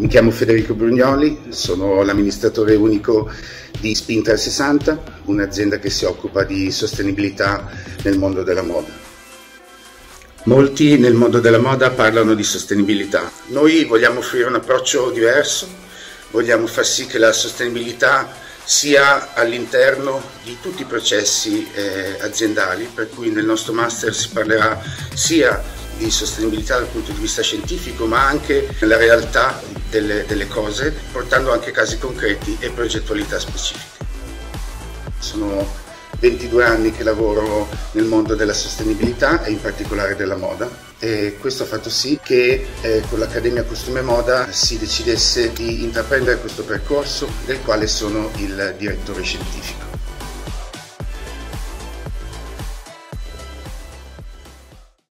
Mi chiamo Federico Brugnoli, sono l'amministratore unico di Spintra 60, un'azienda che si occupa di sostenibilità nel mondo della moda. Molti nel mondo della moda parlano di sostenibilità. Noi vogliamo offrire un approccio diverso, vogliamo far sì che la sostenibilità sia all'interno di tutti i processi eh, aziendali, per cui nel nostro master si parlerà sia di sostenibilità dal punto di vista scientifico, ma anche nella realtà delle, delle cose, portando anche casi concreti e progettualità specifiche. Sono 22 anni che lavoro nel mondo della sostenibilità e in particolare della moda e questo ha fatto sì che eh, con l'Accademia Costume Moda si decidesse di intraprendere questo percorso del quale sono il direttore scientifico.